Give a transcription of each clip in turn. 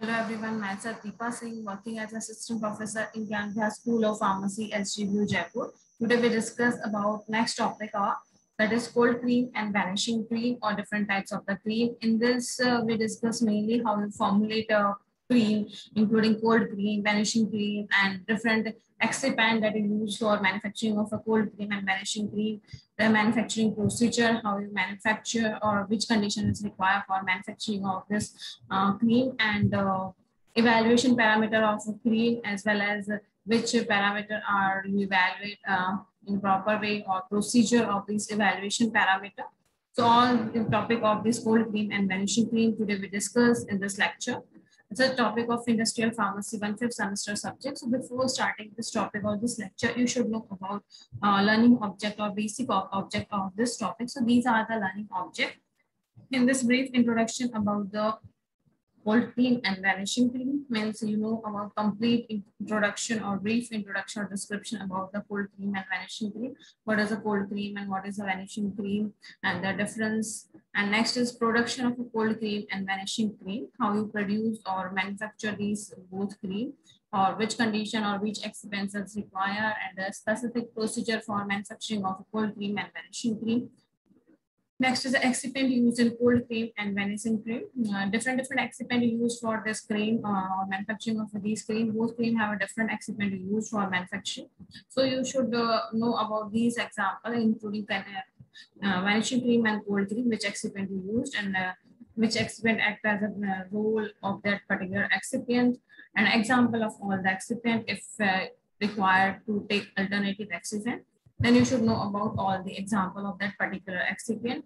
Hello everyone, myself Deepa Singh, working as assistant professor in Gyan School of Pharmacy, SGU Jaipur. Today we discuss about next topic that is cold cream and vanishing cream or different types of the cream. In this, uh, we discuss mainly how to formulate a cream, including cold cream, vanishing cream, and different excipient that is used for manufacturing of a cold cream and vanishing cream, the manufacturing procedure, how you manufacture or which condition is required for manufacturing of this uh, cream and uh, evaluation parameter of a cream as well as which parameter are you evaluate uh, in proper way or procedure of this evaluation parameter. So all the topic of this cold cream and vanishing cream today we discuss in this lecture. It's a topic of industrial pharmacy, one fifth semester subject. So before starting this topic or this lecture, you should know about uh, learning object or basic object of this topic. So these are the learning object. In this brief introduction about the cold cream and vanishing cream means you know about complete introduction or brief introduction or description about the cold cream and vanishing cream. What is a cold cream and what is a vanishing cream and the difference. And next is production of a cold cream and vanishing cream, how you produce or manufacture these both cream or which condition or which expenses require and the specific procedure for manufacturing of a cold cream and vanishing cream Next is the excipient used in cold cream and vanishing cream. Uh, different different excipient used for this cream uh, manufacturing of these cream. Both cream have a different excipient used for manufacturing. So you should uh, know about these example, including uh, vanishing cream and cold cream, which excipient you used and uh, which excipient act as a uh, role of that particular excipient. An example of all the excipient if uh, required to take alternative excipient then you should know about all the example of that particular excipient.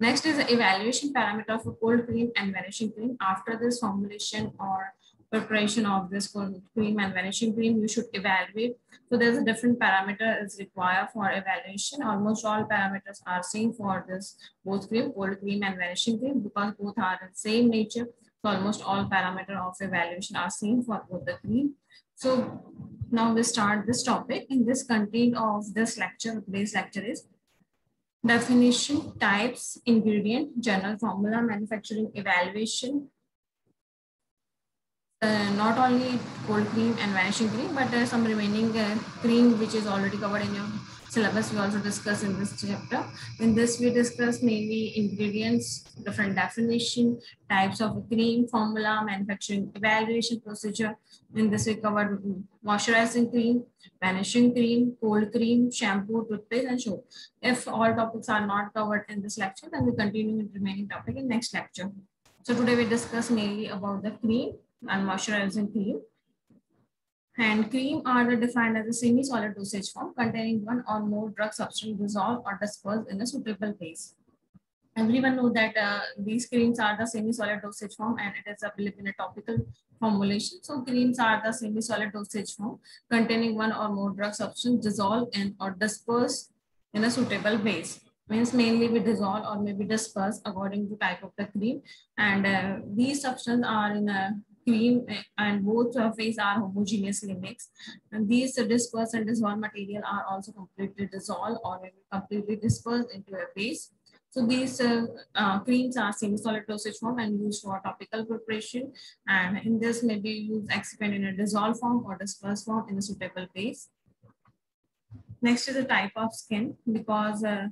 Next is the evaluation parameter for cold cream and vanishing cream. After this formulation or preparation of this cold cream and vanishing cream, you should evaluate. So there's a different parameter is required for evaluation. Almost all parameters are same for this both cream, cold cream and vanishing cream because both are the same nature. So almost all parameter of evaluation are same for both the cream. So now we start this topic. In this content of this lecture, today's lecture is definition, types, ingredient, general formula, manufacturing evaluation. Uh, not only cold cream and vanishing cream, but there are some remaining uh, cream which is already covered in your syllabus we also discuss in this chapter. In this, we discuss mainly ingredients, different definition, types of cream, formula, manufacturing evaluation procedure. In this, we covered moisturizing cream, vanishing cream, cold cream, shampoo, toothpaste, and soap. If all topics are not covered in this lecture, then we continue with remaining topic in next lecture. So today we discuss mainly about the cream and moisturizing cream. And cream are defined as a semi-solid dosage form containing one or more drug substance dissolved or dispersed in a suitable phase. Everyone know that uh, these creams are the semi-solid dosage form and it is available in a topical formulation. So creams are the semi-solid dosage form containing one or more drug substance dissolved in or dispersed in a suitable base. Means mainly we dissolve or maybe disperse according to type of the cream. And uh, these substances are in a cream and both surface are homogeneously mixed. And these dispersed and dissolved material are also completely dissolved or completely dispersed into a base. So these uh, uh, creams are semi-solid dosage form and used for topical preparation. And in this, maybe use excipient in a dissolved form or dispersed form in a suitable base. Next is the type of skin because uh,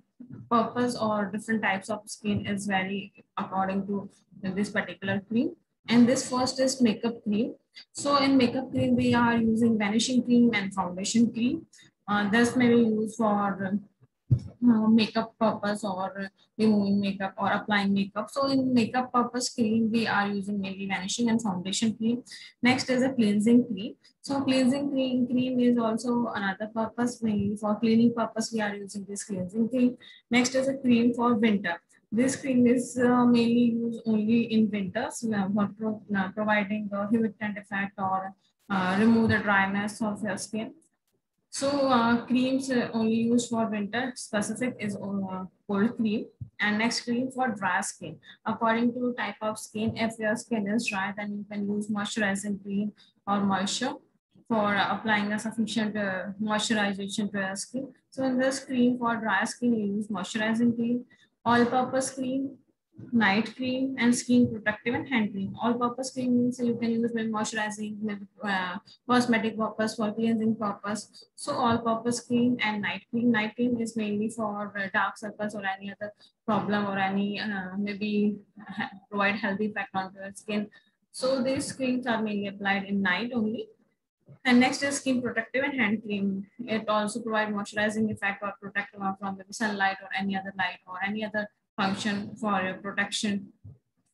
purpose or different types of skin is very according to this particular cream. And this first is makeup cream. So in makeup cream, we are using vanishing cream and foundation cream. Uh, this may be used for uh, makeup purpose or removing makeup or applying makeup. So in makeup purpose cream, we are using mainly vanishing and foundation cream. Next is a cleansing cream. So cleansing cream, cream is also another purpose. Mainly for cleaning purpose, we are using this cleansing cream. Next is a cream for winter. This cream is uh, mainly used only in winters pro providing the humectant effect or uh, remove the dryness of your skin. So uh, creams only used for winter specific is uh, cold cream and next cream for dry skin. According to type of skin, if your skin is dry, then you can use moisturizing cream or moisture for applying a sufficient uh, moisturization to your skin. So in this cream for dry skin, you use moisturizing cream all-purpose cream night cream and skin protective and hand cream. All purpose cream means you can use with moisturizing, with uh, cosmetic purpose, for cleansing purpose. So all purpose cream and night cream. Night cream is mainly for uh, dark circles or any other problem or any uh, maybe provide healthy effect on the skin. So these creams are mainly applied in night only. And next is skin protective and hand cream. It also provides moisturizing effect or protect from the sunlight or any other light or any other function for your protection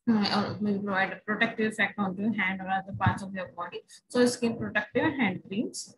uh, or maybe provide a protective effect onto your hand or other parts of your body. So skin protective and hand creams.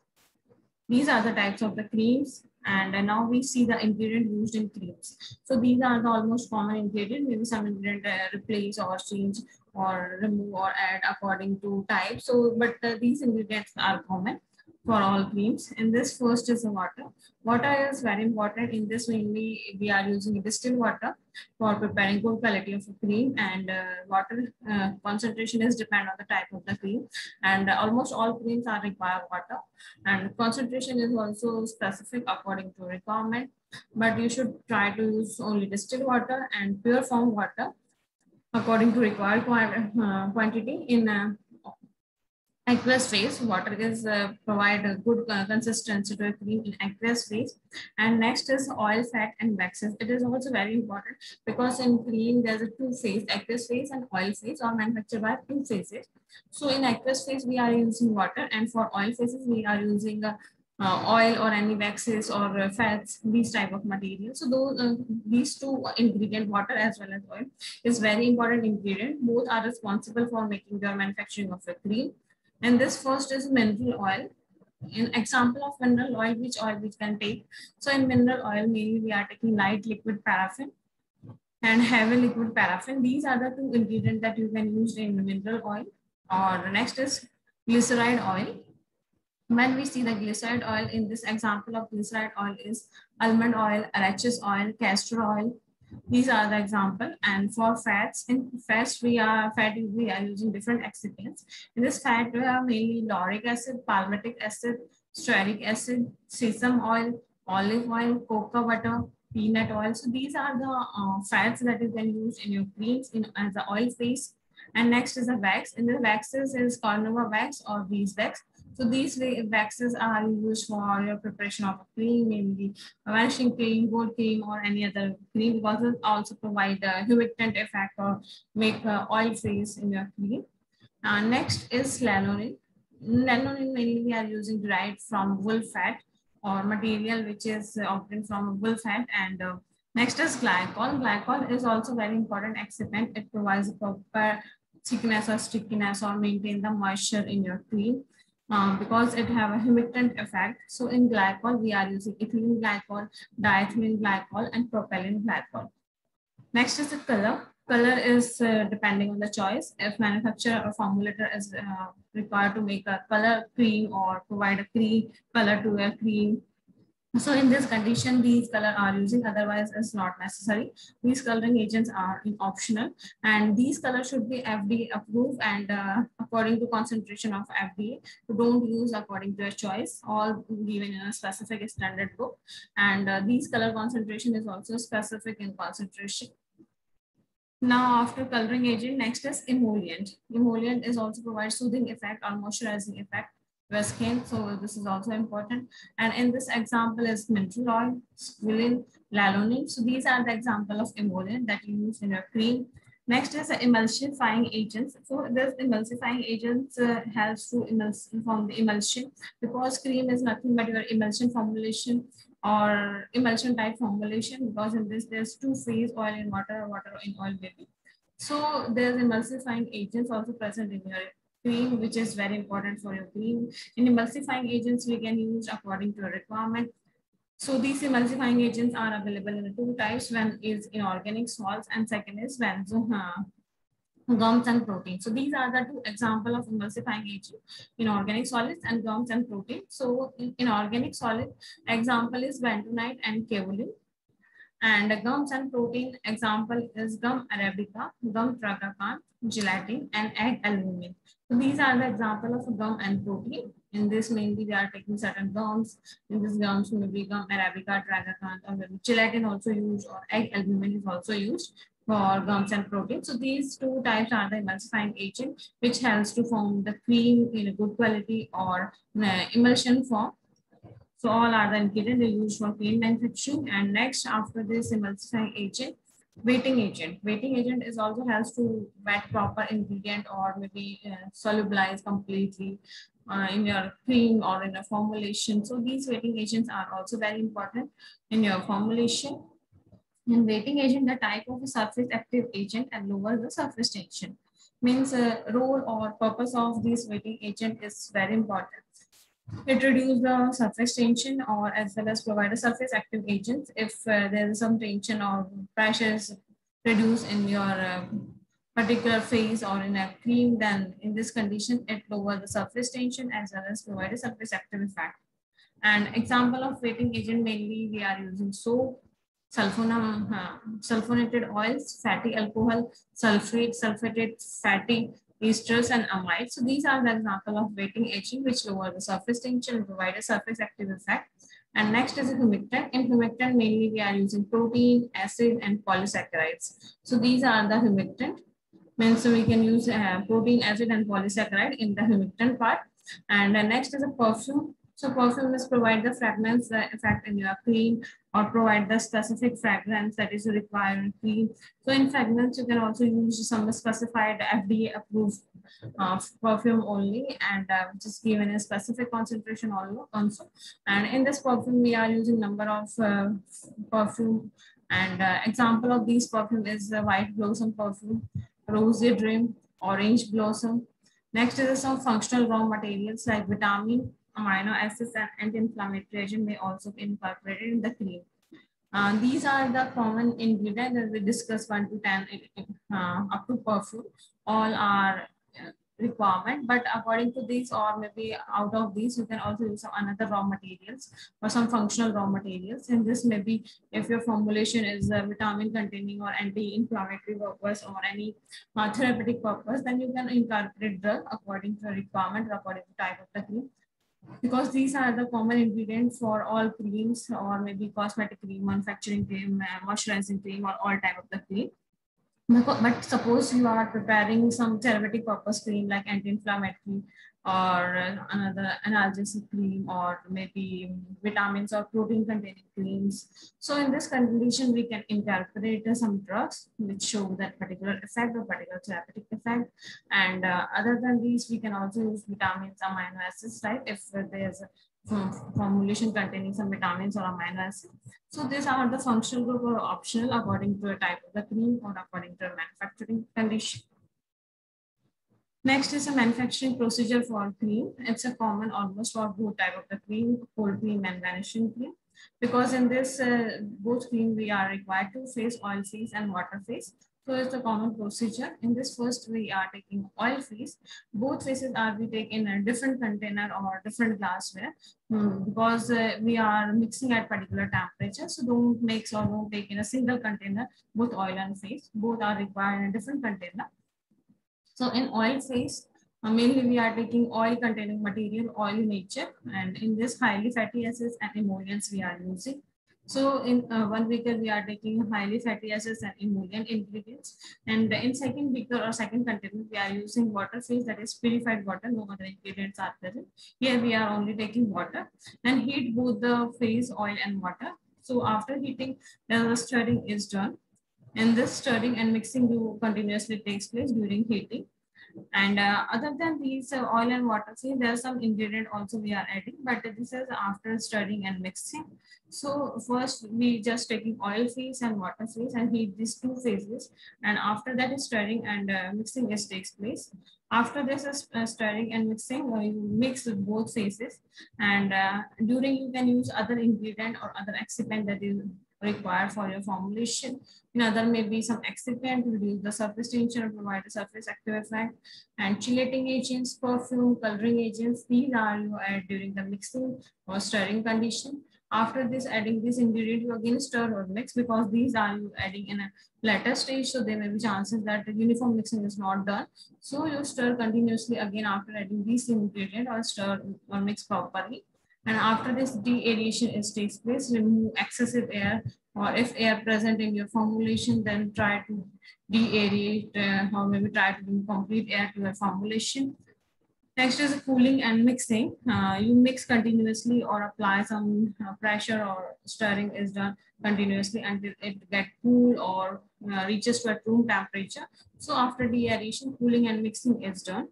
These are the types of the creams and now we see the ingredient used in creams. So these are the almost common ingredient, maybe some ingredient uh, replace or change or remove or add according to type. So, but uh, these ingredients are common for all creams. And this first is the water. Water is very important. In this mainly we are using distilled water for preparing good quality of a cream and uh, water uh, concentration is depend on the type of the cream and uh, almost all creams are require water and concentration is also specific according to requirement but you should try to use only distilled water and pure form water according to required uh, quantity in uh, aqueous phase. Water is uh, provide a good uh, consistency to a cream in aqueous phase. And next is oil fat and waxes. It is also very important because in cream there's a two phase aqueous phase and oil phase or manufactured by two phases. So in aqueous phase we are using water and for oil phases we are using uh, uh, oil or any waxes or uh, fats, these type of materials. So those, uh, these two ingredient, water as well as oil, is very important ingredient. Both are responsible for making the manufacturing of a cream. And this first is mineral oil. An example of mineral oil, which oil we can take. So in mineral oil, mainly we are taking light liquid paraffin and heavy liquid paraffin. These are the two ingredients that you can use in mineral oil. Or next is glyceride oil. When we see the glyceride oil in this example of glyceride oil is almond oil, arachis oil, castor oil, these are the example. And for fats, in fats, we are fat we are using different excipients. In this fat, we are mainly lauric acid, palmitic acid, stearic acid, sesame oil, olive oil, cocoa butter, peanut oil. So these are the uh, fats that you can use in your creams in as the oil phase. And next is the wax. In the waxes is carnauba wax or beeswax. So these waxes are used for your preparation of a cream, maybe a vanishing cream, cold cream, or any other cream because it also provide a humectant effect or make oil phase in your cream. Uh, next is lanolin. Lanolin mainly we are using derived from wool fat or material which is obtained from wool fat and uh, Next is glycol. Glycol is also very important excipient. It provides proper thickness or stickiness or maintain the moisture in your cream um, because it have a humectant effect. So in glycol, we are using ethylene glycol, diethylene glycol, and propylene glycol. Next is the color. Color is uh, depending on the choice. If manufacturer or formulator is uh, required to make a color cream or provide a cream color to a cream, so in this condition, these color are using, otherwise it's not necessary. These coloring agents are optional and these colors should be FDA approved and uh, according to concentration of FDA. Don't use according to your choice, all given in a specific standard book. And uh, these color concentration is also specific in concentration. Now, after coloring agent, next is emollient. Emollient is also provide soothing effect or moisturizing effect skin. So this is also important. And in this example is mineral oil, squalene, lanolin. So these are the example of emollient that you use in your cream. Next is the emulsifying agents. So this emulsifying agents uh, helps to emulsify form the emulsion because cream is nothing but your emulsion formulation or emulsion type formulation because in this there's two phase oil in water, water in oil baby. So there's emulsifying agents also present in your cream, which is very important for your cream. In emulsifying agents, we can use according to a requirement. So these emulsifying agents are available in two types. One is inorganic salts and second is benzo, uh, gums and protein. So these are the two example of emulsifying agent, inorganic solids and gums and protein. So in inorganic solid example is bentonite and kaolin. And gums and protein example is gum arabica, gum tragacanth, gelatin, and egg albumin. These are the example of gum and protein. In this mainly we are taking certain gums. In this gums maybe gum arabica, tragacanth, or maybe gelatin also used or egg albumin is also used for gums and protein. So these two types are the emulsifying agent, which helps to form the cream in a good quality or emulsion form. So all are the ingredients used for cream manufacturing. And next, after this emulsifying agent, wetting agent. Wetting agent is also helps to wet proper ingredient or maybe uh, solubilize completely uh, in your cream or in a formulation. So these wetting agents are also very important in your formulation. In wetting agent, the type of a surface active agent and lower the surface tension. Means uh, role or purpose of this wetting agent is very important. It reduces the surface tension or as well as provide a surface active agents if uh, there is some tension or pressures reduced in your uh, particular phase or in a cream, then in this condition, it lowers the surface tension as well as provide a surface active effect. And example of wetting agent, mainly we are using soap, sulfonam, uh, sulfonated oils, fatty alcohol, sulfate, sulfated fatty esters and amides. So these are the example of wetting agent which lower the surface tension and provide a surface active effect. And next is a humectant. In humectant, mainly we are using protein, acid, and polysaccharides. So these are the humectant. Means we can use uh, protein, acid, and polysaccharide in the humectant part. And next is a perfume. So perfume is provide the fragrance uh, effect in your cream or provide the specific fragrance that is required in cream. So in fragrance, you can also use some specified FDA approved uh, perfume only and uh, just given a specific concentration also. And in this perfume, we are using number of uh, perfume and uh, example of these perfume is the white blossom perfume, rosy dream, orange blossom. Next is some functional raw materials like vitamin, amino acids and anti-inflammatory agent may also be incorporated in the cream. Uh, these are the common ingredients that we discuss 1 to 10 uh, up to perfume. All are uh, requirement, but according to these or maybe out of these, you can also use some another raw materials or some functional raw materials. And this may be if your formulation is a vitamin containing or anti-inflammatory purpose or any uh, therapeutic purpose, then you can incorporate drug according to the requirement or according to type of the cream because these are the common ingredients for all creams or maybe cosmetic cream, manufacturing cream, uh, moisturizing cream or all type of the cream. But suppose you are preparing some therapeutic purpose cream like anti-inflammatory or another analgesic cream or maybe vitamins or protein containing creams. So in this condition, we can incorporate some drugs which show that particular effect or particular therapeutic effect. And uh, other than these, we can also use vitamins, amino acids, right? If there's a formulation containing some vitamins or amino acids. So these are the functional group or optional according to the type of the cream or according to the manufacturing condition. Next is a manufacturing procedure for cream. It's a common almost for both type of the cream, cold cream and vanishing cream. Because in this uh, both cream, we are required to phase oil phase and water phase. So it's a common procedure. In this first, we are taking oil phase. Both phases are we take in a different container or different glassware um, because uh, we are mixing at particular temperature. So don't mix or don't take in a single container, both oil and phase. Both are required in a different container. So in oil phase, uh, mainly we are taking oil containing material, oil nature, and in this highly fatty acids and emollients we are using. So in uh, one beaker, we are taking highly fatty acids and emollient ingredients. And in second beaker or second container, we are using water phase that is purified water, no other ingredients are present. Here we are only taking water and heat both the phase, oil and water. So after heating, the stirring is done. And this stirring and mixing do continuously takes place during heating. And uh, other than these uh, oil and water, see there are some ingredient also we are adding, but this is after stirring and mixing. So first we just taking oil phase and water phase and heat these two phases. And after that is stirring and uh, mixing is takes place. After this is uh, stirring and mixing, uh, you mix with both phases. And uh, during you can use other ingredient or other excipient that is required for your formulation. In other may be some excipient to reduce the surface tension or provide a surface active effect. And chelating agents, perfume, coloring agents, these are you add during the mixing or stirring condition. After this, adding this ingredient, you again stir or mix because these are you adding in a later stage. So there may be chances that the uniform mixing is not done. So you stir continuously again after adding these ingredient or stir or mix properly. And after this de-aeration is takes place, remove excessive air or if air present in your formulation, then try to de-aerate uh, or maybe try to bring complete air to your formulation. Next is cooling and mixing. Uh, you mix continuously or apply some uh, pressure or stirring is done continuously until it get cool or uh, reaches to a room temperature. So after de-aeration, cooling and mixing is done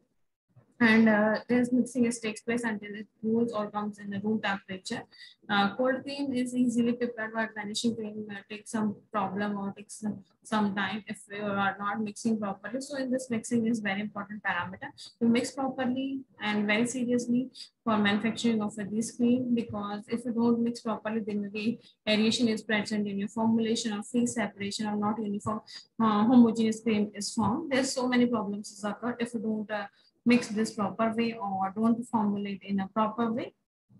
and uh, this mixing is takes place until it cools or comes in the room temperature. Uh, cold cream is easily prepared, but vanishing cream uh, takes some problem or takes some, some time if you are not mixing properly. So in this mixing is very important parameter to mix properly and very seriously for manufacturing of this cream because if you don't mix properly, then maybe aeration is present in your formulation or phase separation or not uniform uh, homogeneous cream is formed. There's so many problems occur if you don't uh, mix this proper way or don't formulate in a proper way.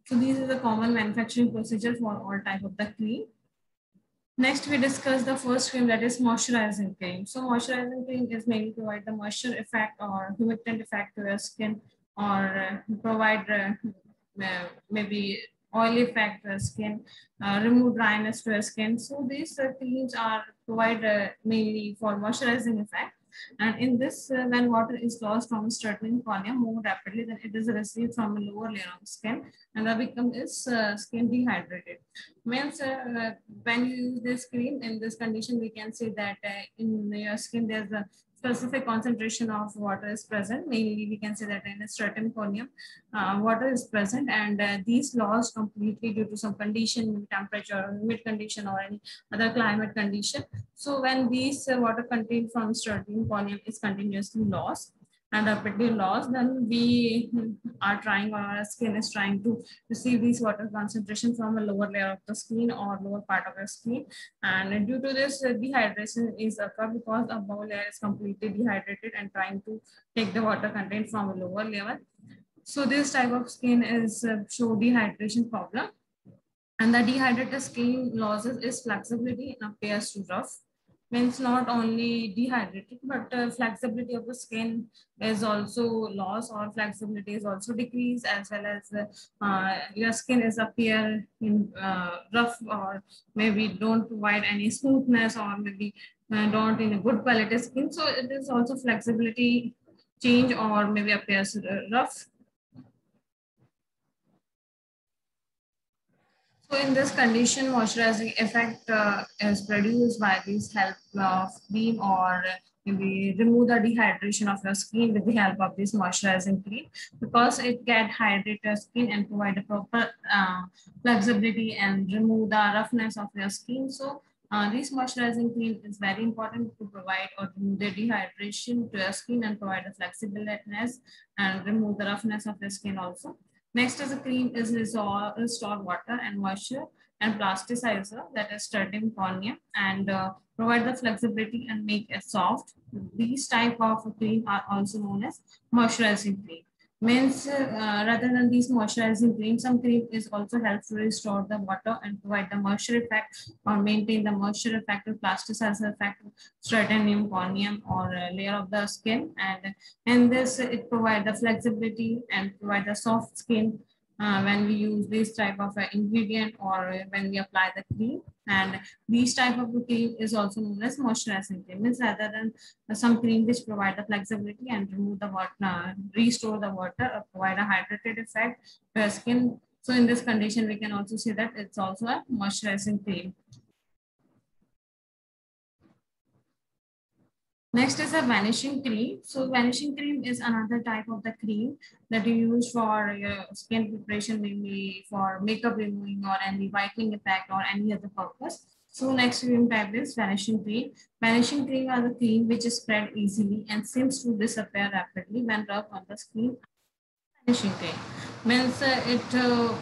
So these are the common manufacturing procedure for all type of the cream. Next, we discuss the first cream that is moisturizing cream. So moisturizing cream is mainly provide the moisture effect or humectant effect to your skin or uh, provide uh, uh, maybe oily effect to your skin, uh, remove dryness to your skin. So these uh, creams are provide uh, mainly for moisturizing effect. And in this, uh, when water is lost from stratum cornea more rapidly than it is received from a lower layer of skin, and the victim is uh, skin dehydrated. Means uh, when you use this cream in this condition, we can say that uh, in your skin there's a specific concentration of water is present. Mainly, we can say that in a stratum cornea, uh, water is present and uh, these lost completely due to some condition, temperature, humid condition or any other climate condition. So when these uh, water contained from stratum cornea is continuously lost, and rapidly lost, then we are trying or our skin is trying to receive these water concentration from a lower layer of the skin or lower part of the skin. And due to this, dehydration is occur because the above layer is completely dehydrated and trying to take the water content from a lower level. So this type of skin is uh, show dehydration problem. And the dehydrated skin losses is flexibility and appears to rough means not only dehydrated, but uh, flexibility of the skin is also lost or flexibility is also decreased as well as uh, your skin is appear in uh, rough or maybe don't provide any smoothness or maybe uh, don't in a good quality skin. So it is also flexibility change or maybe appears uh, rough So in this condition, moisturizing effect uh, is produced by this help of cream or maybe remove the dehydration of your skin with the help of this moisturizing cream because it can hydrate your skin and provide a proper uh, flexibility and remove the roughness of your skin. So uh, this moisturizing cream is very important to provide or remove the dehydration to your skin and provide a flexibility and remove the roughness of your skin also. Next is a cream is restore water and moisture and plasticizer that is sturdy cornea and uh, provide the flexibility and make it soft. These type of cream are also known as moisturizing cream means uh, rather than these moisturizing cream, some cream is also helpful to restore the water and provide the moisture effect or maintain the moisture effect of plasticizer effect, stratum corneum or layer of the skin. And in this, it provide the flexibility and provide the soft skin uh, when we use this type of uh, ingredient or when we apply the cream. And these type of cream is also known as moisturizing cream. Means rather than uh, some cream which provide the flexibility and remove the water, uh, restore the water or provide a hydrated effect your skin. So in this condition, we can also say that it's also a moisturizing cream. Next is a vanishing cream. So vanishing cream is another type of the cream that you use for your skin preparation, maybe for makeup removing or any whitening effect or any other purpose. So next cream type is vanishing cream. Vanishing cream are the cream which is spread easily and seems to disappear rapidly when rubbed on the skin. Vanishing cream means uh, it uh,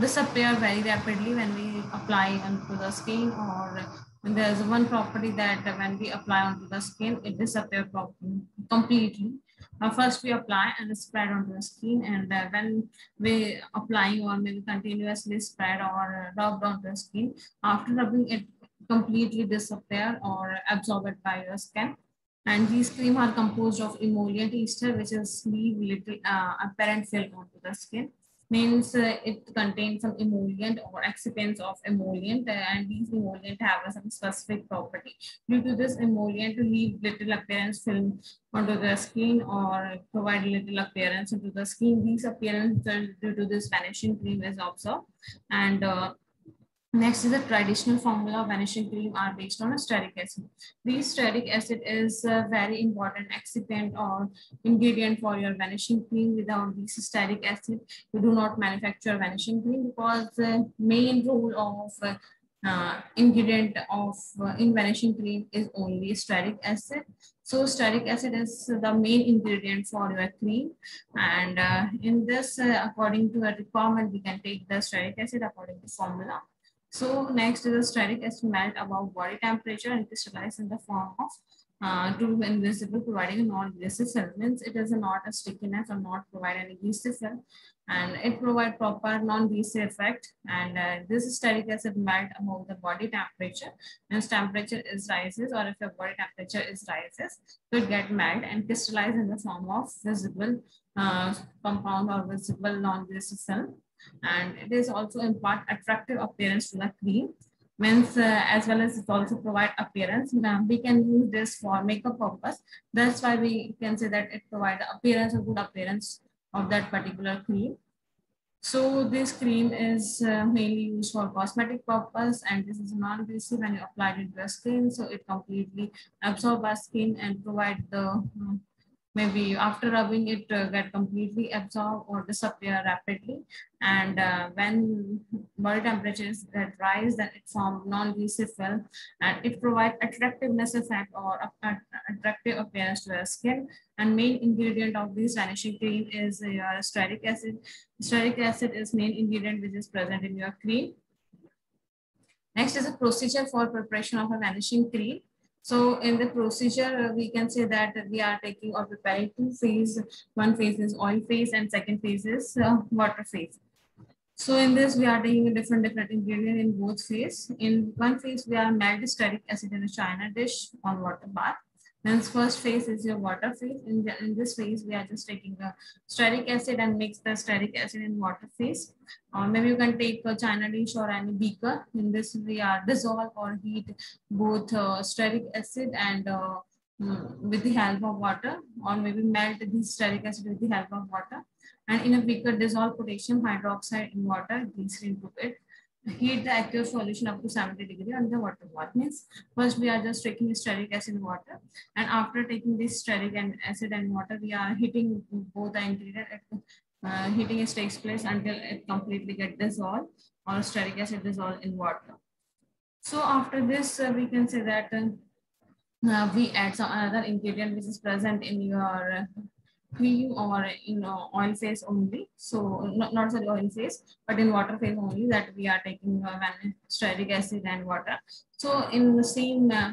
disappear very rapidly when we apply onto the skin or there's one property that when we apply onto the skin, it disappears completely. Uh, first we apply and spread onto the skin and uh, when we applying or maybe continuously spread or rubbed onto the skin, after rubbing it completely disappear or absorbed by your skin. And these cream are composed of emollient ester, which is leave little uh, apparent film onto the skin. Means uh, it contains some emollient or excipients of emollient and these emollient have some specific property. Due to this emollient to leave little appearance film onto the skin or provide little appearance into the skin. These appearance due to this vanishing cream is observed and uh, Next is the traditional formula of vanishing cream are based on a stearic acid. This stearic acid is a very important excipient or ingredient for your vanishing cream. Without this stearic acid, you do not manufacture vanishing cream because the main role of uh, ingredient of uh, in vanishing cream is only stearic acid. So stearic acid is the main ingredient for your cream. And uh, in this, uh, according to a requirement, we can take the stearic acid according to formula. So next is a static estimate about body temperature and crystallize in the form of uh, to invisible providing a film means it is not a stickiness or not provide any greasy film and it provide proper non-greasy effect. And uh, this stearic acid melt above the body temperature. Means temperature is rises or if your body temperature is rises so it get melt and crystallize in the form of visible uh, compound or visible non-greasy film and it is also impart attractive appearance to the cream means uh, as well as it also provide appearance. We can use this for makeup purpose. That's why we can say that it provide appearance a good appearance of that particular cream so this cream is uh, mainly used for cosmetic purpose and this is non-greasy when you apply it to your skin. So it completely absorbs skin and provide the uh, maybe after rubbing it uh, get completely absorbed or disappear rapidly. And uh, when body temperatures rise, then it forms non-greasy film and it provides attractiveness effect or attractive appearance to your skin. And main ingredient of this vanishing cream is your stearic acid. Stearic acid is main ingredient which is present in your cream. Next is a procedure for preparation of a vanishing cream. So in the procedure, uh, we can say that we are taking or preparing two phase. One phase is oil phase and second phase is uh, water phase. So in this, we are taking a different different ingredient in both phase. In one phase, we are melt stearic acid in a china dish on water bath. Then first phase is your water phase. In, the, in this phase, we are just taking the stearic acid and mix the stearic acid in water phase. Or maybe you can take a china dish or any beaker. In this, we are dissolve or heat both uh, stearic acid and uh, mm, with the help of water or maybe melt the stearic acid with the help of water. And in a beaker, dissolve potassium hydroxide in water, glycerin to it heat the aqueous solution up to 70 degree on the water bath. Means first we are just taking stearic acid water and after taking this stearic and acid and water we are heating both the ingredient uh, heating is takes place until it completely get dissolved or stearic acid dissolved in water. So after this uh, we can say that uh, we add some another ingredient which is present in your cream or in know oil phase only. So not, not sorry oil phase, but in water phase only that we are taking uh, stearic acid and water. So in the same uh,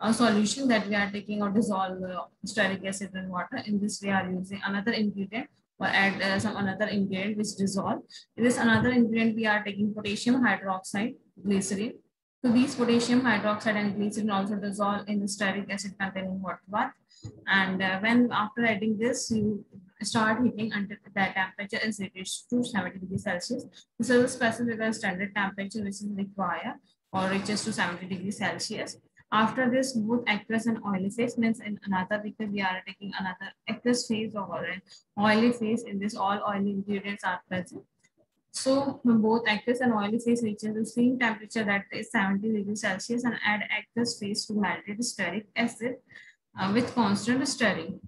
uh, solution that we are taking or dissolve uh, stearic acid and water, in this we are using another ingredient or add uh, some another ingredient which dissolve. In this another ingredient we are taking potassium hydroxide, glycerin. So these potassium hydroxide and glycerin also dissolve in the stearic acid containing water bath. And uh, when after adding this, you start heating until the temperature is reduced to 70 degrees Celsius. This is a specific standard temperature which is required or reaches to 70 degrees Celsius. After this, both aqueous and oily phase means in another because we are taking another aqueous phase or oily phase. In this, all oily ingredients are present. So both aqueous and oily phase reaches the same temperature that is 70 degrees Celsius and add aqueous phase to melted stearic acid uh, with constant stirring.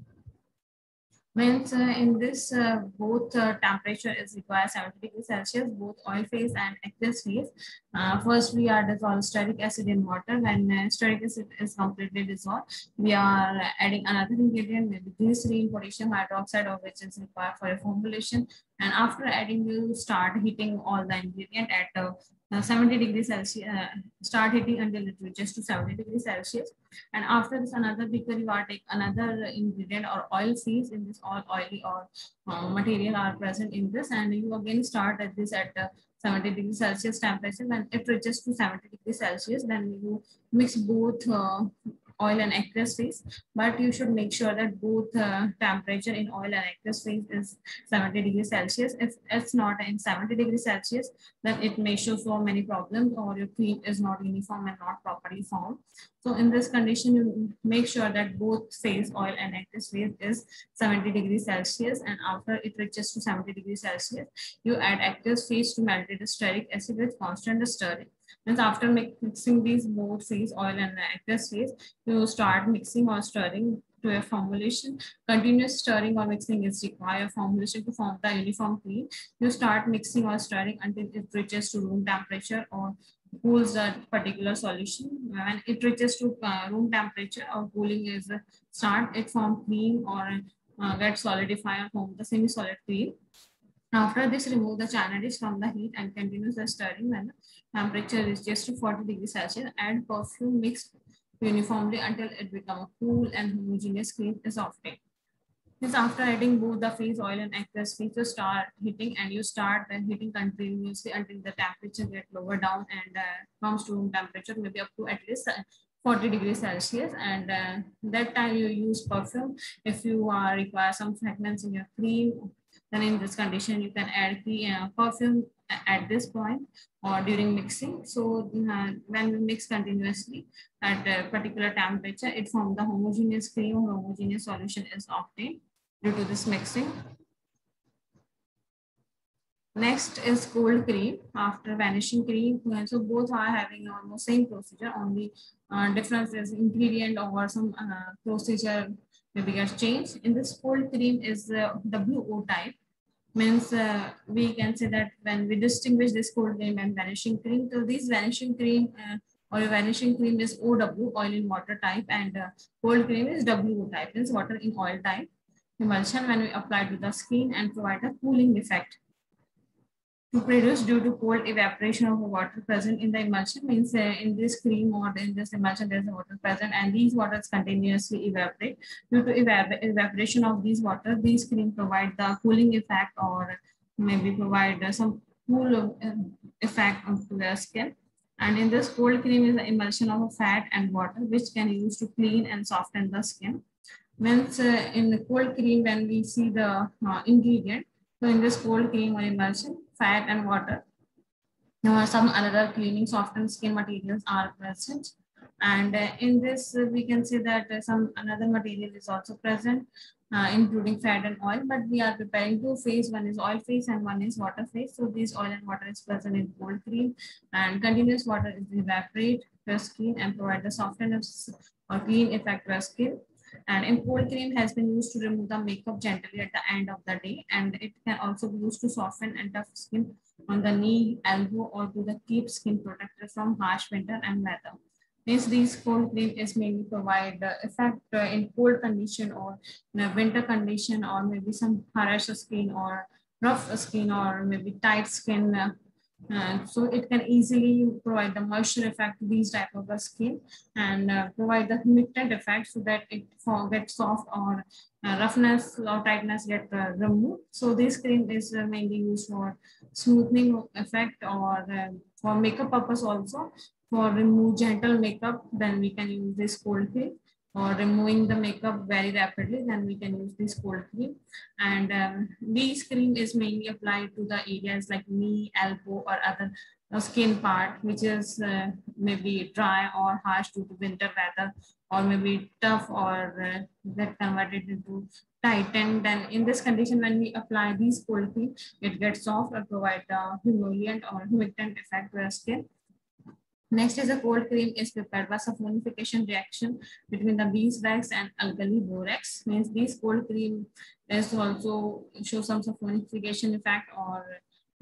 Means uh, in this uh, both uh, temperature is required 70 degrees Celsius, both oil phase and aqueous phase. Uh, first, we are dissolving stearic acid in water. When uh, stearic acid is completely dissolved, we are adding another ingredient, maybe glycerin, potassium hydroxide, or which is required for a formulation. And after adding, you start heating all the ingredient at uh, uh, 70 degrees Celsius, uh, start heating until it reaches to 70 degrees Celsius. And after this, another beaker, you are take another ingredient or oil seeds in this all oily or uh, material are present in this. And you again start at this at uh, 70 degrees Celsius temperature. When it reaches to 70 degrees Celsius, then you mix both uh, oil and aqueous phase, but you should make sure that both uh, temperature in oil and aqueous phase is 70 degrees Celsius. If it's not in 70 degrees Celsius, then it may show so many problems or your cream is not uniform and not properly formed. So in this condition, you make sure that both phase oil and aqueous phase is 70 degrees Celsius. And after it reaches to 70 degrees Celsius, you add aqueous phase to melted stearic acid with constant stirring. Means after mixing these both phase oil and the aqueous phase, you start mixing or stirring to a formulation. Continuous stirring or mixing is required formulation to form the uniform cream. You start mixing or stirring until it reaches to room temperature or cools a particular solution. When it reaches to uh, room temperature or cooling is start, it form cream or uh, get solidify or form the semi-solid cream. After this, remove the channel from the heat and continue the stirring when the temperature reaches to 40 degrees Celsius. Add perfume mixed uniformly until it becomes cool and homogeneous cream is obtained. This after adding both the phase oil and aqueous phase, you start heating and you start then heating continuously until the temperature get lower down and uh, comes to room temperature, maybe up to at least uh, 40 degrees Celsius. And uh, that time you use perfume. If you uh, require some fragrance in your cream, then in this condition, you can add the uh, perfume at this point or during mixing. So uh, when we mix continuously at a particular temperature, it forms the homogeneous cream or homogeneous solution is obtained due to this mixing. Next is cold cream after vanishing cream. So both are having almost same procedure, only uh, difference is ingredient or some uh, procedure maybe gets changed. In this cold cream is the WO type means uh, we can say that when we distinguish this cold cream and vanishing cream, so this vanishing cream uh, or vanishing cream is OW, oil in water type, and uh, cold cream is WO type, means water in oil type. Emulsion when we apply to the skin and provide a cooling effect to produce due to cold evaporation of water present in the emulsion means uh, in this cream or in this emulsion there's a water present and these waters continuously evaporate. Due to evap evaporation of these water, these cream provide the cooling effect or maybe provide uh, some cool uh, effect onto the skin. And in this cold cream is the emulsion of a fat and water which can use to clean and soften the skin. Means uh, in the cold cream when we see the uh, ingredient, so in this cold cream or emulsion, fat and water. Now, some other cleaning softened skin materials are present. And uh, in this, uh, we can see that uh, some another material is also present, uh, including fat and oil, but we are preparing two phase, one is oil phase and one is water phase. So this oil and water is present in cold cream and continuous water is evaporate the skin and provide the softness or clean effect to skin. And in cold cream has been used to remove the makeup gently at the end of the day. And it can also be used to soften and tough skin on the knee, elbow, or to the keep skin protected from harsh winter and weather. Means these cold cream is mainly provide the effect uh, in cold condition or in winter condition or maybe some harsh skin or rough skin or maybe tight skin uh, and so it can easily provide the moisture effect to these type of the skin and uh, provide the humectant effect so that it gets soft or uh, roughness or tightness get uh, removed. So this cream is uh, mainly used for smoothing effect or uh, for makeup purpose also. For remove gentle makeup, then we can use this cold cream or removing the makeup very rapidly, then we can use this cold cream. And um, this cream is mainly applied to the areas like knee, elbow, or other uh, skin part, which is uh, maybe dry or harsh due to winter weather, or maybe tough or uh, get converted into tight. And then in this condition, when we apply these cold cream, it gets soft or provide the emollient or humectant effect to the skin. Next is a cold cream is prepared by saponification reaction between the beeswax and alkali borax. Means this cold cream is also show some saponification effect or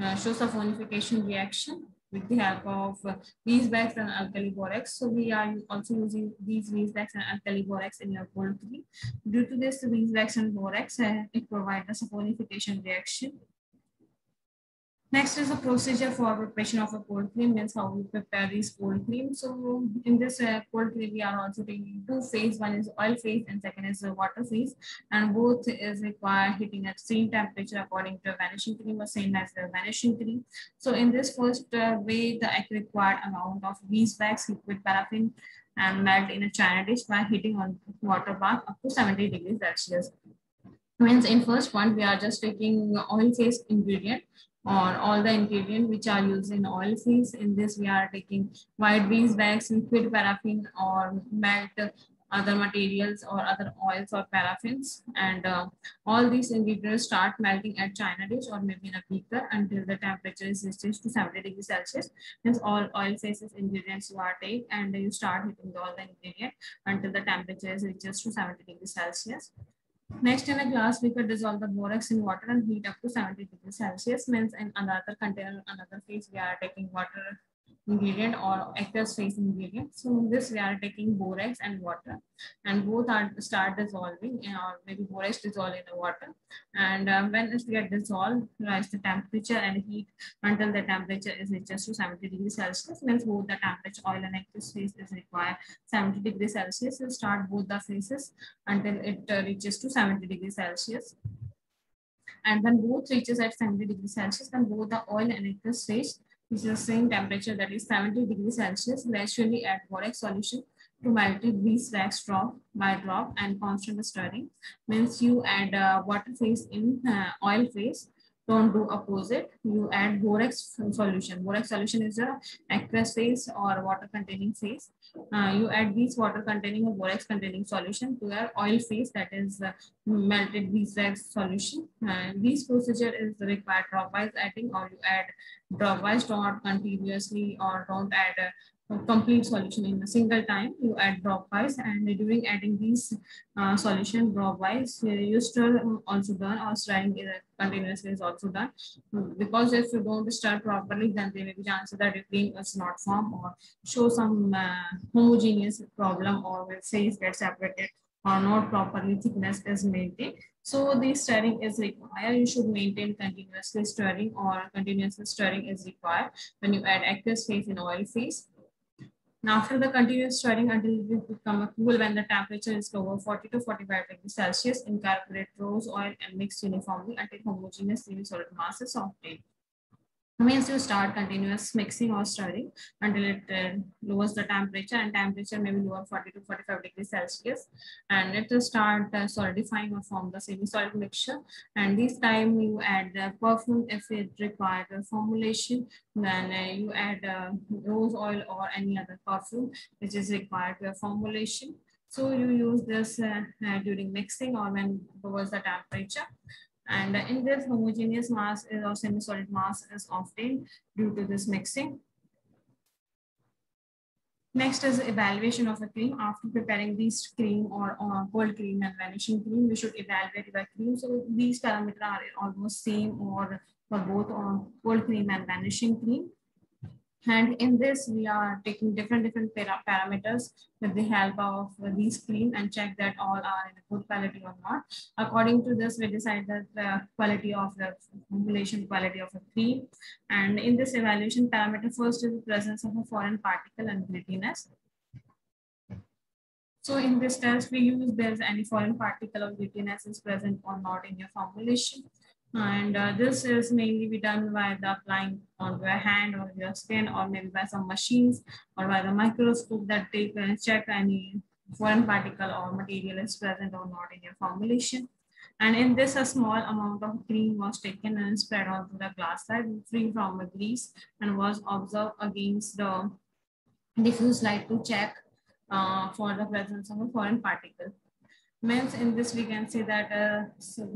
uh, show saponification reaction with the help of beeswax and alkali borax. So we are also using these beeswax and alkali borax in your cold cream. Due to this beeswax and borax, uh, it provides a saponification reaction Next is the procedure for preparation of a cold cream, means how we prepare these cold cream. So in this uh, cold cream, we are also taking two phase, one is oil phase and second is the water phase. And both is require heating at same temperature according to vanishing cream or same as the vanishing cream. So in this first uh, way, the required amount of beeswax, liquid paraffin, and melt in a china dish by heating on water bath up to 70 degrees Celsius. Means in first one, we are just taking oil phase ingredient or all the ingredient which are used in oil phase. In this, we are taking white beeswax, liquid paraffin or melt other materials or other oils or paraffins. And uh, all these ingredients start melting at China dish or maybe in a beaker until the temperature is reached to 70 degrees Celsius. Means all oil phases ingredients you are take and you start heating all the ingredient until the temperature is reaches to 70 degrees Celsius. Next, in a glass, we could dissolve the borax in water and heat up to 70 degrees Celsius. Means in another container, another phase, we are taking water ingredient or aqueous phase ingredient. So in this we are taking borax and water and both are start dissolving or maybe borax dissolve in the water. And uh, when it get dissolved, rise the temperature and heat until the temperature is reaches to 70 degrees Celsius. Means both the temperature oil and aqueous phase is required 70 degrees Celsius. You start both the phases until it uh, reaches to 70 degrees Celsius and when both reaches at 70 degrees Celsius, then both the oil and aqueous phase which is the same temperature that is 70 degrees Celsius, gradually add borax solution to melted beeswax drop by drop and constant stirring. Means you add uh, water phase in uh, oil phase don't do opposite. You add borax solution. Borax solution is a aqueous phase or water containing phase. Uh, you add these water containing or borax containing solution to your oil phase that is uh, melted beeswax solution. Uh, this procedure is required dropwise adding or you add dropwise, don't continuously or don't add uh, complete solution in a single time. You add dropwise and during adding these uh, solution dropwise, you stir also done or stirring continuously is also done. Because if you don't stir properly, then there may be chances that the cream is not formed or show some uh, homogeneous problem or will phase get separated or not properly thickness is maintained. So the stirring is required. You should maintain continuously stirring or continuously stirring is required when you add aqueous phase in oil phase. Now, after the continuous stirring until it become cool when the temperature is over 40 to 45 degrees Celsius, incorporate rose oil and mix uniformly until homogeneous semi-solid mass is obtained means you start continuous mixing or stirring until it uh, lowers the temperature and temperature may be lower 40 to 45 degrees Celsius. And it will start uh, solidifying or form the semi-solid mixture. And this time you add the perfume if it requires a formulation. Then uh, you add uh, rose oil or any other perfume which is required for formulation. So you use this uh, uh, during mixing or when lowers the temperature and in this homogeneous mass is or semi-solid mass is obtained due to this mixing. Next is evaluation of a cream. After preparing these cream or uh, cold cream and vanishing cream, we should evaluate the cream. So these parameters are almost same or for both on uh, cold cream and vanishing cream. And in this, we are taking different different para parameters with the help of these cream and check that all are in a good quality or not. According to this, we decide that the quality of the formulation quality of the cream. And in this evaluation parameter, first is the presence of a foreign particle and grittiness. So in this test, we use there's any foreign particle or grittiness is present or not in your formulation. And uh, this is mainly be done by the applying on your hand or your skin or maybe by some machines or by the microscope that and check any foreign particle or material is present or not in your formulation. And in this, a small amount of cream was taken and spread onto the glass slide free from grease and was observed against the diffuse light to check uh, for the presence of a foreign particle means in this we can say that a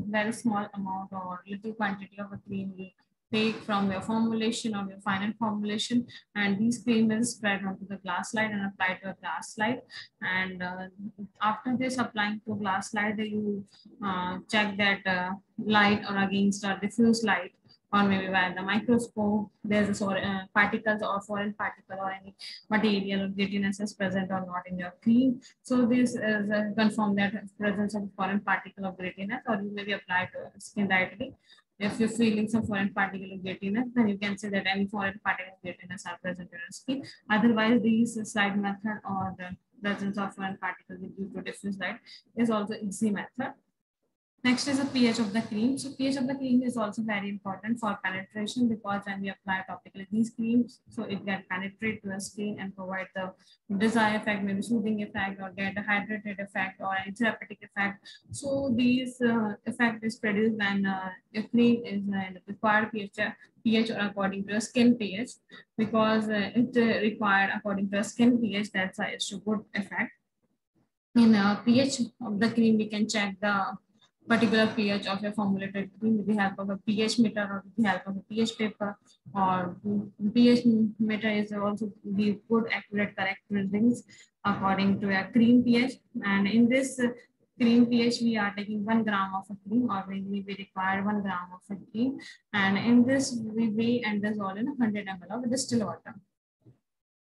very small amount or little quantity of a cream will take from your formulation or your final formulation. And these cream will spread onto the glass slide and apply to a glass slide. And uh, after this applying to glass slide you uh, check that uh, light or against a diffuse light or maybe by the microscope, there's a uh, particles or foreign particle or any material or grittiness is present or not in your cream. So this is uh, confirm that presence of foreign particle of grittiness or you maybe apply to skin directly. If you're feeling some foreign particle of grittiness, then you can say that any foreign particle of grittiness are present in your skin. Otherwise, these slide method or the presence of foreign particles due to diffuse light is also easy method. Next is the pH of the cream. So pH of the cream is also very important for penetration because when we apply topically these creams, so it can penetrate to the skin and provide the desired effect, maybe soothing effect or get a hydrated effect or a therapeutic effect. So these uh, effect is produced when uh, a cream is uh, required pH, pH or according to the skin pH because uh, it uh, required according to the skin pH, that's a good effect. In uh, pH of the cream, we can check the particular pH of a formulated cream with the help of a pH meter or with the help of a pH paper or pH meter is also give good accurate correct readings according to a cream pH. And in this cream pH we are taking one gram of a cream or we, we require one gram of a cream. And in this we weigh and dissolve in 100 ml of distilled water.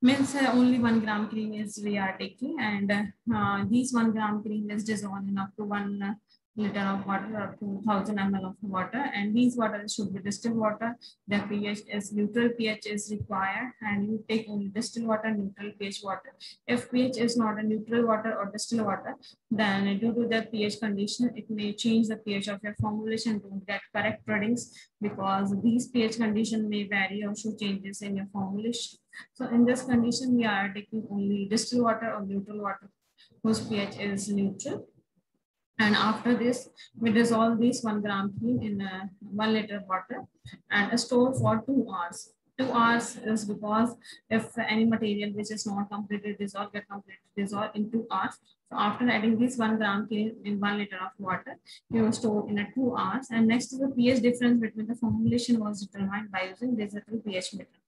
Means uh, only one gram cream is we are taking and uh, these one gram cream is dissolved in up to one liter of water or 2000 ml of water. And these water should be distilled water. The pH is neutral pH is required and you take only distilled water neutral pH water. If pH is not a neutral water or distilled water then due to the pH condition it may change the pH of your formulation to get correct readings because these pH condition may vary or show changes in your formulation. So in this condition we are taking only distilled water or neutral water whose pH is neutral and after this, we dissolve this one gram cream in a one liter water and store for two hours. Two hours is because if any material which is not completely dissolved, get completely dissolved in two hours. So after adding this one gram cream in one liter of water, you store in a two hours. And next is the pH difference between the formulation was determined by using digital pH meter.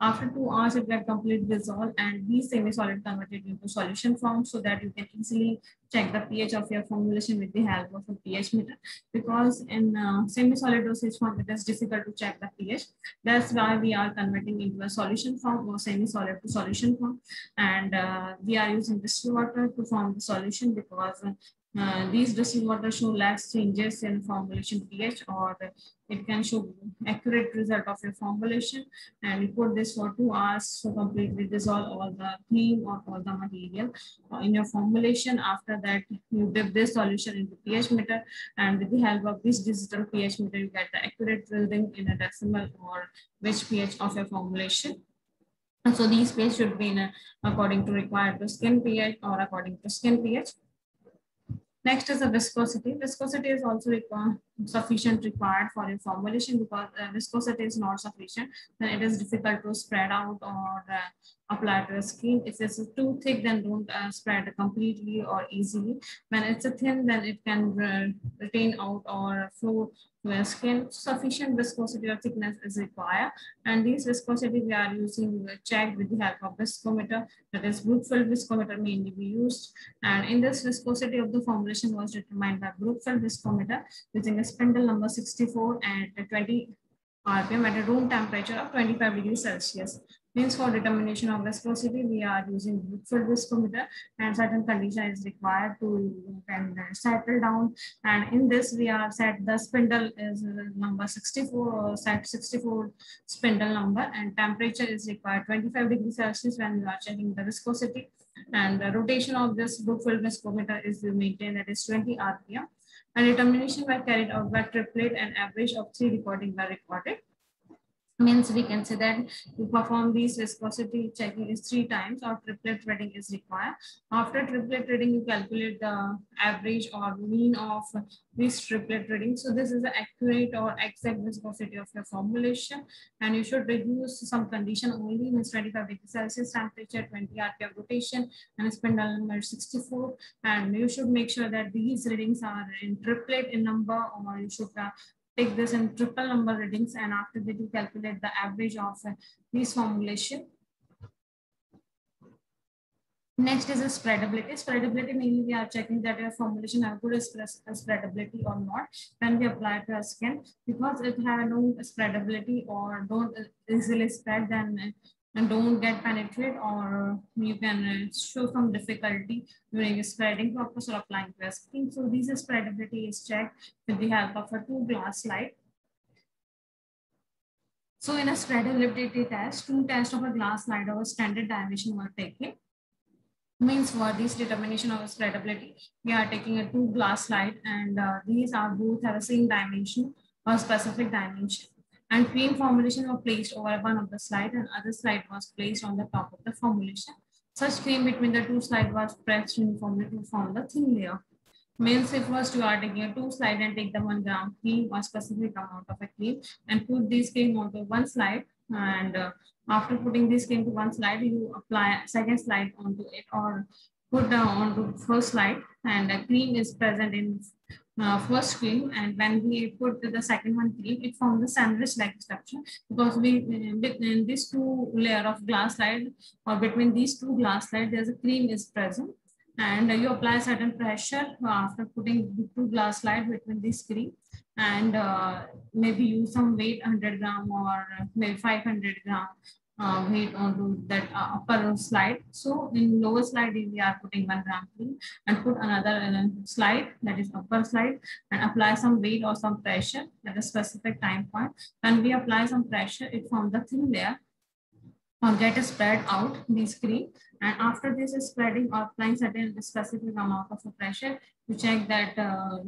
After two hours, it will complete dissolve and be semi-solid converted into solution form so that you can easily check the pH of your formulation with the help of a pH meter. Because in uh, semi-solid dosage form, it is difficult to check the pH. That's why we are converting into a solution form or semi-solid to solution form. And uh, we are using distilled water to form the solution because uh, these distilled water show less changes in formulation pH or it can show accurate result of your formulation and put this for two hours to completely dissolve all the cream or all the material uh, in your formulation. After that, you dip this solution into pH meter and with the help of this digital pH meter, you get the accurate reading in a decimal or which pH of your formulation. So these pH should be in a, according to required to skin pH or according to skin pH. Next is the viscosity. Viscosity is also required, sufficient required for your formulation because uh, viscosity is not sufficient. Then it is difficult to spread out or uh, apply to the skin. If it's too thick, then don't uh, spread completely or easily. When it's a thin, then it can uh, retain out or flow to the skin. Sufficient viscosity or thickness is required. And this viscosity we are using we checked with the help of viscometer. That is Brookfield viscometer mainly be used. And in this viscosity of the formulation was determined by Brookfield viscometer using a spindle number 64 and 20 RPM at a room temperature of 25 degrees Celsius. Means for determination of viscosity, we are using Brookfield viscometer and certain condition is required to can settle down. And in this, we are set the spindle is number 64 or set 64 spindle number and temperature is required 25 degrees Celsius when we are checking the viscosity. And the rotation of this Brookfield viscometer is maintained is 20 RPM. And determination were carried out by triplet and average of three recording were recorded means we can say that you perform these viscosity checking is three times or triplet reading is required. After triplet reading, you calculate the average or mean of this triplet reading. So this is the accurate or exact viscosity of your formulation. And you should reduce some condition only means 25 degrees Celsius temperature, 20 RPM rotation and spindle number 64. And you should make sure that these readings are in triplet in number or you should uh, take this in triple number readings and after that you calculate the average of uh, this formulation. Next is a spreadability. Spreadability mainly we are checking that your formulation have good spreadability or not when we apply to our skin because it have no spreadability or don't easily spread then and don't get penetrated or you can uh, show some difficulty during spreading purpose or applying to. So this spreadability is checked with the help of a two glass slide. So in a spreadability test, two tests of a glass slide of a standard dimension were taken. means for this determination of spreadability, we are taking a two glass slide and uh, these are both have the same dimension or specific dimension. And cream formulation were placed over one of the slide and other slide was placed on the top of the formulation. Such cream between the two slide was pressed uniformly to form the thin layer. Means if first you are taking a two slide and take the one gram cream or specific amount of a cream and put this cream onto one slide and uh, after putting this into one slide, you apply second slide onto it or put down onto first slide and the cream is present in uh, first cream and when we put the second one cream it forms the sandwich like structure. Because we in this two layer of glass slide or between these two glass slide there's a cream is present. And you apply certain pressure after putting the two glass slide between this cream. And uh, maybe use some weight 100 gram or maybe 500 gram uh, weight onto that uh, upper slide. So in lower slide, we are putting one gram cream and put another uh, slide that is upper slide and apply some weight or some pressure at a specific time point. When we apply some pressure, it forms the thin layer or get spread out this cream. And after this is spreading or applying certain specific amount of pressure to check that uh,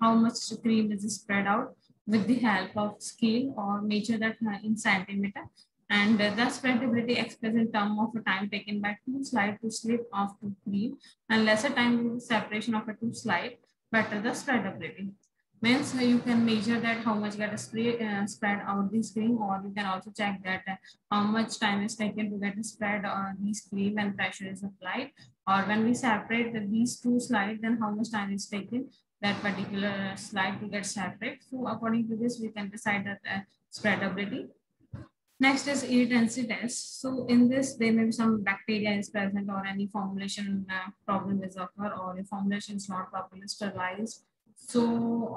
how much cream is spread out with the help of scale or measure that in centimeter. And the spreadability expressed in term of a time taken by two slide to slip off to cream and lesser time separation of a two slide, better the spreadability. Means you can measure that how much get spray, uh, spread out the cream or you can also check that uh, how much time is taken to get spread on the cream when pressure is applied. Or when we separate the, these two slides, then how much time is taken that particular slide to get separate. So according to this, we can decide that uh, spreadability. Next is irritancy test. So in this, there may be some bacteria is present or any formulation uh, problem is occur or the formulation is not properly sterilized. So,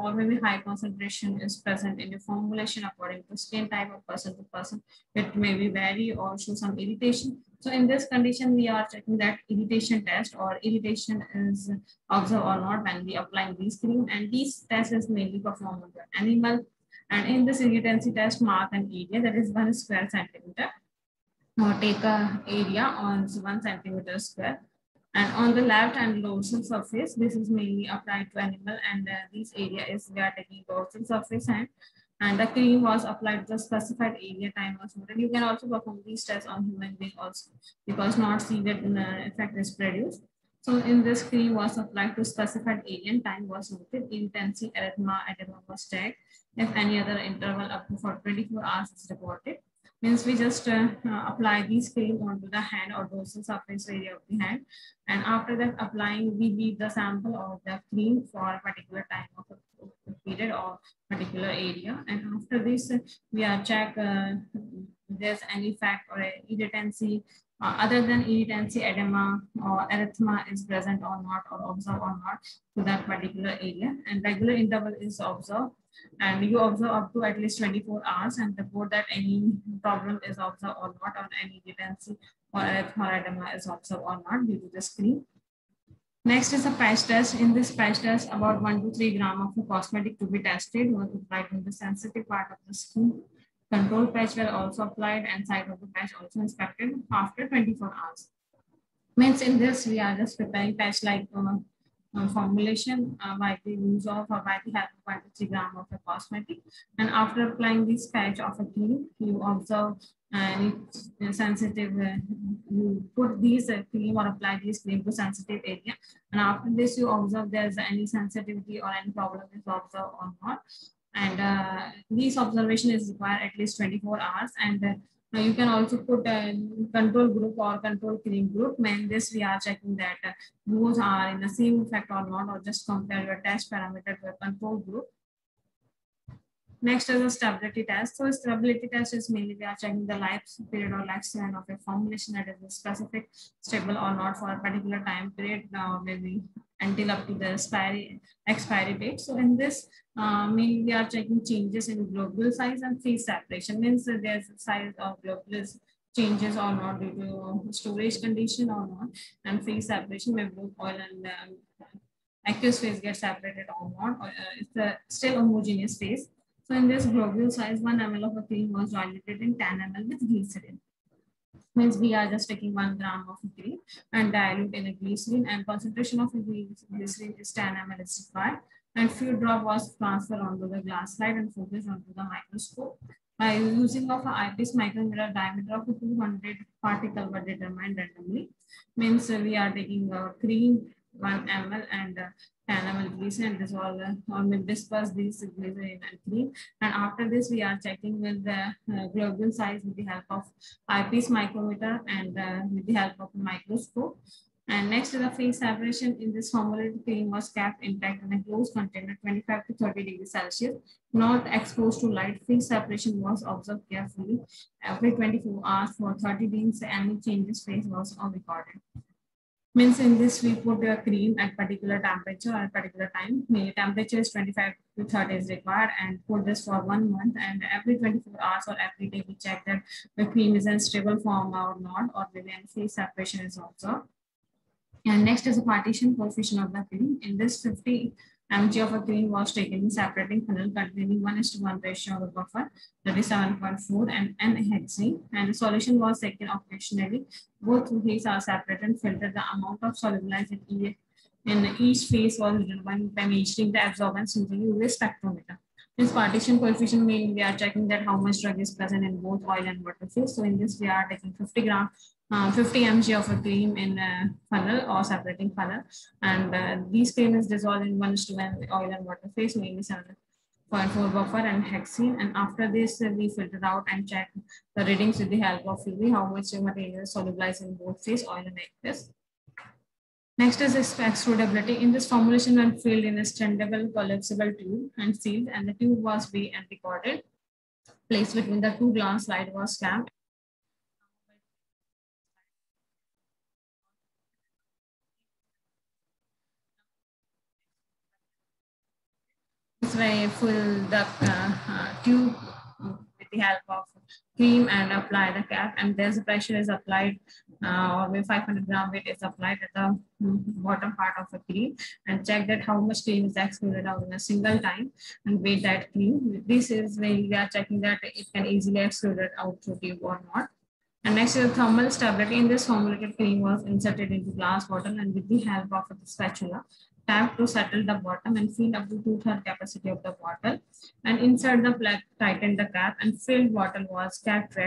or maybe high concentration is present in the formulation according to skin type of person to person. It may be vary or show some irritation. So in this condition, we are checking that irritation test or irritation is observed or not when we apply these cream. And these tests is mainly performed on the animal. And in this irritancy test, mark an area that is one square centimeter. Or take a area on one centimeter square. And on the left and dorsal surface, this is mainly applied to animal and uh, this area is we are taking dorsal surface and and the cream was applied to the specified area time was noted. You can also perform these tests on human being also because not severe uh, effect is produced. So in this cream was applied to specified area and time was noted. Intensity, erythema, edema was checked. If any other interval up to for 24 hours is reported. Means we just uh, uh, apply this cream onto the hand or dorsal surface area of the hand. And after that applying, we leave the sample of the cream for a particular time of period or particular area. And after this, we are check uh, there's any fact or irritancy uh, other than irritancy, edema or erythema is present or not or observed or not to that particular area. And regular interval is observed and you observe up to at least 24 hours and report that any problem is observed or not or any irritancy or erythema or edema is observed or not due to the screen. Next is a patch test. In this patch test, about 1 to 3 gram of the cosmetic to be tested was applied in the sensitive part of the skin. Control patch were also applied and side of the patch also inspected after 24 hours. Means in this, we are just preparing patch like uh, uh, formulation uh, by the use of or by the help of 1 to 3 gram of a cosmetic. And after applying this patch of a cream, you observe and it's sensitive. Uh, you put these uh, cream or apply these cream to sensitive area. And after this, you observe there's any sensitivity or any problem is observed or not. And uh, these observation is required at least 24 hours. And uh, you can also put a control group or control cream group. And this we are checking that uh, those are in the same effect or not, or just compare your test parameter to a control group. Next is a stability test. So stability test is mainly we are checking the life period or lifespan of a formulation that is specific, stable or not for a particular time period, now maybe until up to the expiry, expiry date. So in this, uh, mainly we are checking changes in globule size and phase separation. Means there's a size of globules changes or not due to storage condition or not, and phase separation, maybe oil and um, aqueous phase get separated or not, or uh, it's a still homogeneous phase. So in this globule size, 1 ml of cream was diluted in 10 ml with glycerin. means we are just taking one gram of green and dilute in a glycerin and concentration of glycerin is 10 ml is required and few drop was transferred onto the glass slide and focused onto the microscope. By using of an eyepiece micrometer diameter of 200 particle were determined randomly. Means we are taking a cream 1 ml and 10 ml glycerin and dissolve uh, or we disperse these glycerin and cream. And after this, we are checking with the uh, globule size with the help of eyepiece micrometer and uh, with the help of microscope. And next to the phase separation in this formulated cream was kept intact in a closed container 25 to 30 degrees Celsius, not exposed to light. Phase separation was observed carefully every 24 hours for 30 days. Any changes phase was recorded. Means in this we put a cream at particular temperature at particular time. The temperature is 25 to 30 is required and put this for one month and every 24 hours or every day we check that the cream is in stable form or not or the phase separation is observed. And next is a partition coefficient of the cream. In this 50 mg of a cream was taken in separating funnel containing 1 is to 1 ratio of the buffer, that is 7.4 and N-hexane. And the solution was taken occasionally. Both phase are separated and filtered. The amount of solubilized in, in each phase was determined by measuring the absorbance using UV spectrometer. This partition coefficient means we are checking that how much drug is present in both oil and water phase. So in this, we are taking 50 gram, uh, 50 mg of a cream in a funnel or separating funnel. And uh, these cream is dissolved in one to one oil and water phase, mainly 7.4 buffer and hexane. And after this, uh, we filter out and check the readings with the help of UV, how much material solubilized in both phase, oil and aqueous. Next is extrudability. In this formulation when filled in a extendable collapsible tube and sealed and the tube was weighed and recorded. Placed between the two glass slide was capped. This way fill the uh, uh, tube with the help of cream and apply the cap and there's a pressure is applied uh, or 500 gram weight is applied at the bottom part of the cream and check that how much cream is extruded out in a single time and weigh that cream. This is when we are checking that it can easily extrude out through tube or not. And next is the thermal stability. In this formulated cream was inserted into glass bottle and with the help of a spatula, tap to settle the bottom and fill up to two-third capacity of the bottle. And insert the plug, tighten the cap and filled bottle was kept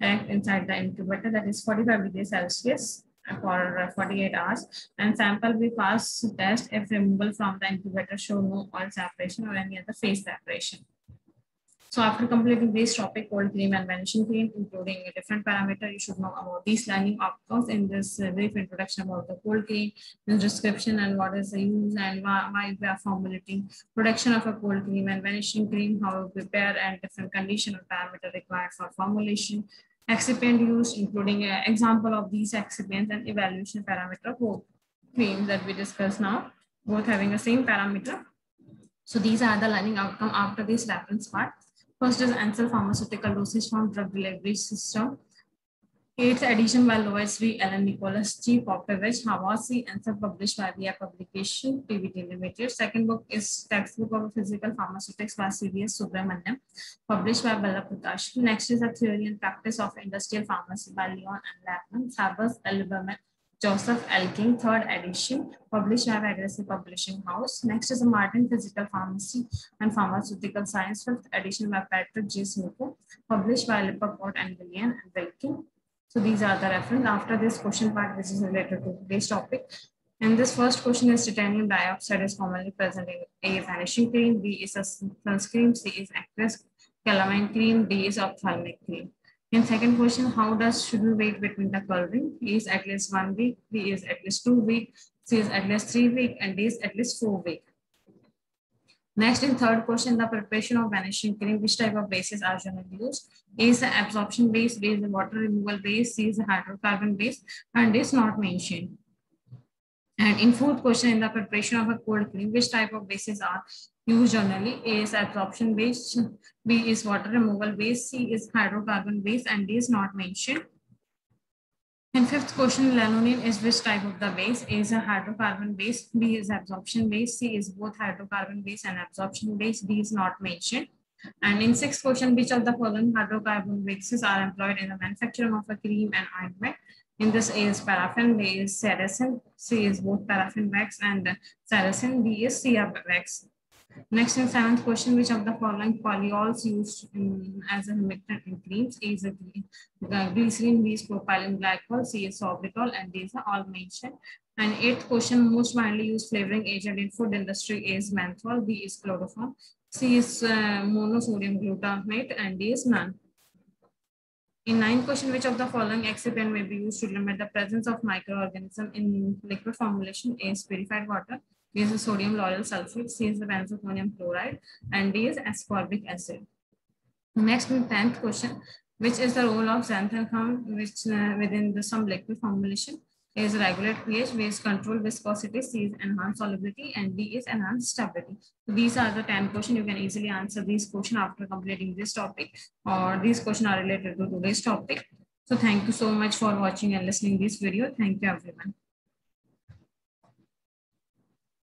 inside the incubator that is 45 degrees Celsius for uh, 48 hours and sample we pass test if removal from the incubator show no oil separation or any other phase separation. So after completing this topic, cold cream and vanishing cream, including a different parameter, you should know about these learning outcomes in this uh, brief introduction about the cold cream, the description and what is the use and why, we are formulating production of a cold cream and vanishing cream, how to prepare and different condition or parameter required for formulation, excipient use, including an example of these excipients and evaluation parameter for creams that we discuss now, both having the same parameter. So these are the learning outcome after this reference part. First is Ansel Pharmaceutical Dosage Form Drug Delivery System. Eighth edition by Lois V. Ellen Nicholas G. Popovich, Hawasi, Ansel published by VIA Publication, PVT Limited. Second book is Textbook of Physical Pharmaceutics by C.V.S. Subramaniam, published by Bala Prakash. Next is a Theory and Practice of Industrial Pharmacy by Leon and Lachman, Sabas, Alabama, Joseph Elking, third edition, published by Varghese Publishing House. Next is a Martin Physical Pharmacy and Pharmaceutical Science, fifth edition by Patrick J. Sinko, published by Lippincott and William and Wilkin. So these are the reference. After this question part, which is related to today's topic. And this first question is titanium dioxide is commonly present in A, vanishing cream, B is a sunscreen, C is aqueous calamine cream, D is ophthalmic cream. In second question, how does should we wait between the coloring? Is at least one week, B is at least two week, C is at least three week, and D is at least four week. Next, in third question, the preparation of vanishing cream, which type of bases are generally used? A is the absorption base, B is the water removal base, C is the hydrocarbon base, and is not mentioned. And in fourth question, in the preparation of a cold cream, which type of bases are used generally? A is absorption base, B is water removal base, C is hydrocarbon base, and D is not mentioned. In fifth question, lanolin is which type of the base? A is a hydrocarbon base, B is absorption base, C is both hydrocarbon base and absorption base, D is not mentioned. And in sixth question, which of the following hydrocarbon mixes are employed in the manufacturing of a cream and ointment? In this A is paraffin, B is ceresin, C is both paraffin wax and ceresin, D is CR wax. Next in seventh question, which of the following polyols used in, as a humectant in creams is a uh, glycerin, B is propylene glycol, C is sorbitol, and these are all mentioned. And eighth question, most widely used flavoring agent in food industry is menthol, B is chloroform, C is uh, monosodium glutamate, and D is none. In ninth question, which of the following excipient may be used to limit the presence of microorganism in liquid formulation? A is purified water, B is sodium lauryl sulfate, C is the benzalkonium chloride, and D is ascorbic acid. Next, in 10th question, which is the role of xanthan which uh, within the, some liquid formulation? A is regulate pH, B is control viscosity, C is enhance solubility, and D is enhance stability. So these are the 10 questions. You can easily answer these questions after completing this topic, or these questions are related to today's topic. So thank you so much for watching and listening this video. Thank you, everyone.